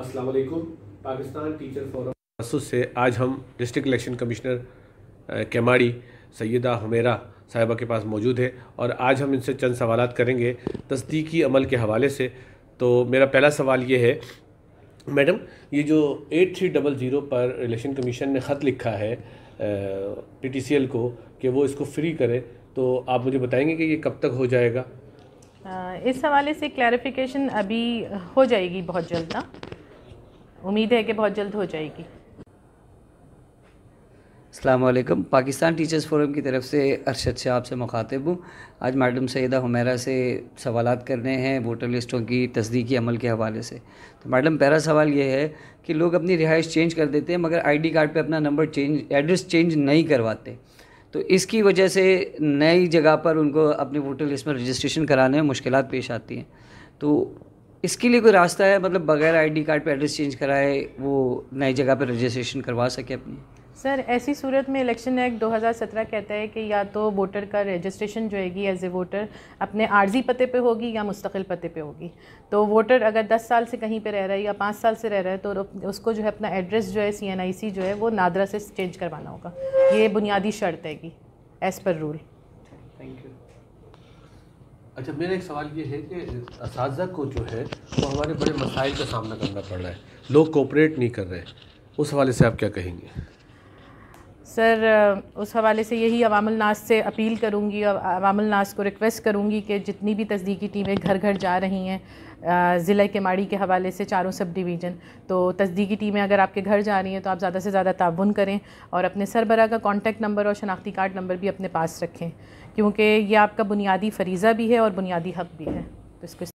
अस्सलाम वालेकुम Pakistan teacher forum. तसुस से आज हम district election commissioner Keamari Saida Humaira साहिबा के पास मौजूद है और आज हम इनसे चंद सवाल करेंगे तस्दीकी अमल के हवाले से। तो मेरा पहला सवाल ये है मैडम ये जो एट थ्री डबल ज़ीरो पर इलेक्शन कमीशन ने ख़त लिखा है पी टी सी एल को कि वो इसको फ्री करे तो आप मुझे बताएँगे कि ये कब तक हो जाएगा? इस हवाले से क्लैरिफिकेशन अभी हो जाएगी बहुत जल्द ना। उम्मीद है कि बहुत जल्द हो जाएगी। अल्लाम पाकिस्तान टीचर्स फोरम की तरफ़ से अरशद शाह आपसे मुखातिब हूँ। आज मैडम सैदा हुमैरा से सवाल करने हैं वोटर लिस्टों की तस्दीकी अमल के हवाले से। तो मैडम, पहला सवाल ये है कि लोग अपनी रिहाइश चेंज कर देते हैं, मगर आईडी कार्ड पे अपना नंबर चेंज, एड्रेस चेंज नहीं करवाते। तो इसकी वजह से नई जगह पर उनको अपने वोटर लिस्ट में रजिस्ट्रेशन कराने में मुश्किल पेश आती हैं। तो इसके लिए कोई रास्ता है? मतलब बगैर आईडी कार्ड पे एड्रेस चेंज कराए, वो नई जगह पर रजिस्ट्रेशन करवा सके अपनी? सर, ऐसी सूरत में इलेक्शन एक्ट 2017 कहता है कि या तो वोटर का रजिस्ट्रेशन जो है एज ए वोटर अपने आर्जी पते पे होगी या मुस्तकिल पते पे होगी। तो वोटर अगर 10 साल से कहीं पे रह रहा है या 5 साल से रह रहा है तो उसको जो है अपना एड्रेस जो है सीएनआईसी जो है, वो नादरा से चेंज करवाना होगा। ये बुनियादी शर्त है कि एज़ पर रूल अच्छा मेरा एक सवाल ये है कि इस को जो है, वो हमारे बड़े मसाइल का सामना करना पड़ रहा है। लोग कोऑपरेट नहीं कर रहे। उस हवाले से आप क्या कहेंगे? सर उस हवाले से यही अवामनास से अपील करूँगी और अवामनास को रिक्वेस्ट करूँगी कि जितनी भी तस्दीकी टीमें घर घर जा रही हैं ज़िले के माड़ी के हवाले से चारों सब डिवीज़न तो तस्दीकी टीमें अगर आपके घर जा रही हैं तो आप ज़्यादा से ज़्यादा ताउन करें और अपने सरबरा का कॉन्टैक्ट नंबर और शनाख्ती कार्ड नंबर भी अपने पास रखें, क्योंकि ये आपका बुनियादी फरीज़ा भी है और बुनियादी हक भी है। तो इसको